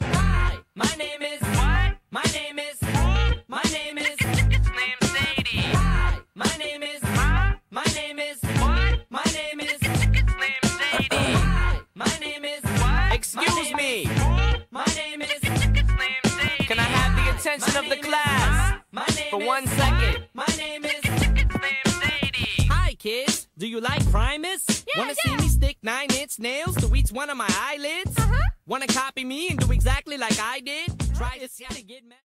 Hi, my name is. My name is. My name is. Hi, my name is. My name is. My name is. It's named Sadie. Hi, my name is. Excuse me. My name is. Can I have the attention of the class? My name For one second. My name is kids, do you like Primus? Yeah, Wanna yeah. see me stick nine inch nails to each one of my eyelids? Uh-huh. Wanna copy me and do exactly like I did? Try this to get mad.